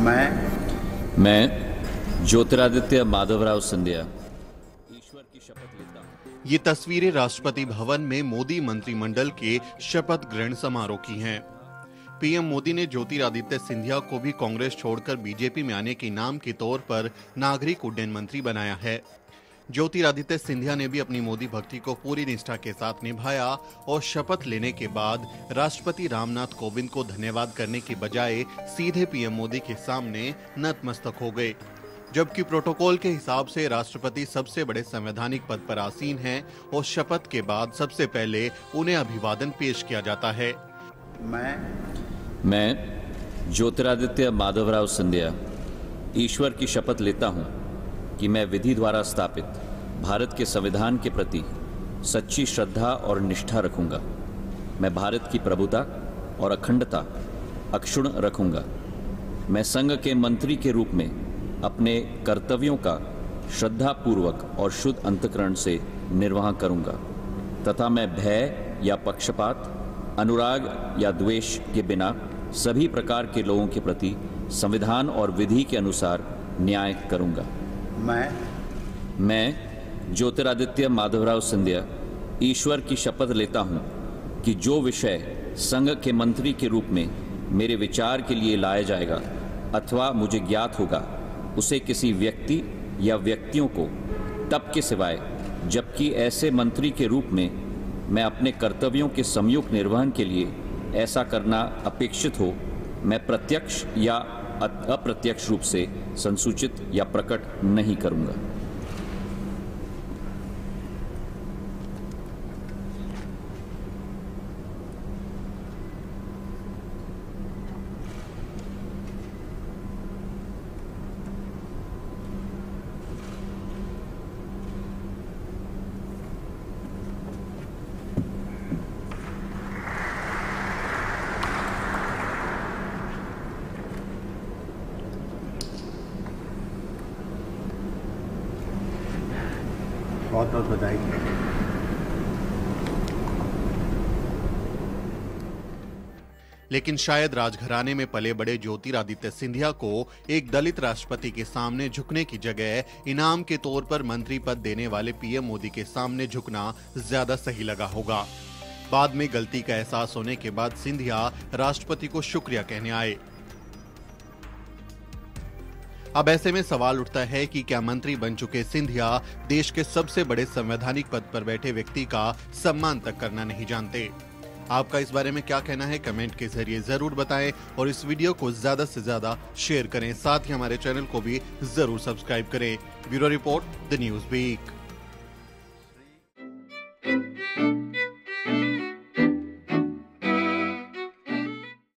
मैं मैं ज्योतिरादित्य माधवराव सिंधिया। ईश्वर की शपथ लेता हूँ। ये तस्वीरें राष्ट्रपति भवन में मोदी मंत्रिमंडल के शपथ ग्रहण समारोह की हैं। पीएम मोदी ने ज्योतिरादित्य सिंधिया को भी कांग्रेस छोड़कर बीजेपी में आने के नाम के तौर पर नागरिक उड्डयन मंत्री बनाया है। ज्योतिरादित्य सिंधिया ने भी अपनी मोदी भक्ति को पूरी निष्ठा के साथ निभाया और शपथ लेने के बाद राष्ट्रपति रामनाथ कोविंद को धन्यवाद करने की बजाय सीधे पीएम मोदी के सामने नतमस्तक हो गए। जबकि प्रोटोकॉल के हिसाब से राष्ट्रपति सबसे बड़े संवैधानिक पद पर आसीन हैं और शपथ के बाद सबसे पहले उन्हें अभिवादन पेश किया जाता है। मैं मैं ज्योतिरादित्य माधवराव सिंधिया ईश्वर की शपथ लेता हूँ। कि मैं विधि द्वारा स्थापित भारत के संविधान के प्रति सच्ची श्रद्धा और निष्ठा रखूँगा। मैं भारत की प्रभुता और अखंडता अक्षुण रखूँगा। मैं संघ के मंत्री के रूप में अपने कर्तव्यों का श्रद्धापूर्वक और शुद्ध अंतकरण से निर्वाह करूँगा, तथा मैं भय या पक्षपात, अनुराग या द्वेष के बिना सभी प्रकार के लोगों के प्रति संविधान और विधि के अनुसार न्याय करूँगा। मैं? मैं, ज्योतिरादित्य माधवराव सिंधिया, ईश्वर की शपथ लेता हूँ कि जो विषय संघ के मंत्री के रूप में मेरे विचार के लिए लाया जाएगा अथवा मुझे ज्ञात होगा, उसे किसी व्यक्ति या व्यक्तियों को तब के सिवाय, जबकि ऐसे मंत्री के रूप में मैं अपने कर्तव्यों के संयुक्त निर्वहन के लिए ऐसा करना अपेक्षित हो, मैं प्रत्यक्ष या अप्रत्यक्ष रूप से संसूचित या प्रकट नहीं करूँगा। बहुत बहुत बधाई। लेकिन शायद राजघराने में पले बड़े ज्योतिरादित्य सिंधिया को एक दलित राष्ट्रपति के सामने झुकने की जगह इनाम के तौर पर मंत्री पद देने वाले पीएम मोदी के सामने झुकना ज़्यादा सही लगा होगा। बाद में गलती का एहसास होने के बाद सिंधिया राष्ट्रपति को शुक्रिया कहने आए। अब ऐसे में सवाल उठता है कि क्या मंत्री बन चुके सिंधिया देश के सबसे बड़े संवैधानिक पद पर बैठे व्यक्ति का सम्मान तक करना नहीं जानते। आपका इस बारे में क्या कहना है? कमेंट के ज़रिए ज़रूर बताएँ और इस वीडियो को ज़्यादा से ज़्यादा शेयर करें। साथ ही हमारे चैनल को भी ज़रूर सब्सक्राइब करें। Bureau report, the news week.